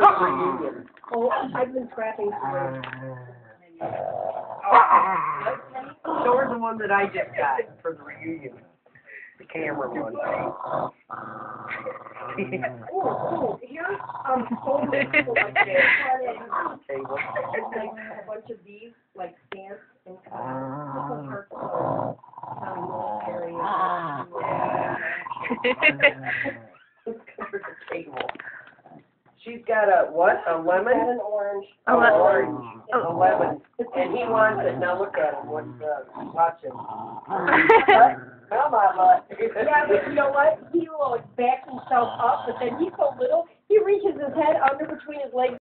for the reunion. Oh, I've been scrapping through. Show her the one that I just got for the reunion. The camera one. Oh, oh, here's, um, like this. Table. And like a bunch of these, like stamps and hearts of, um, military. She's got a, what, a Got lemon? an orange. A le- Orange, a Oh. lemon, and he wants it, now look at him, what's, uh, watch him. Smell my butt. Yeah, but you know what? He will back himself up, but then he's so little, he reaches his head under between his legs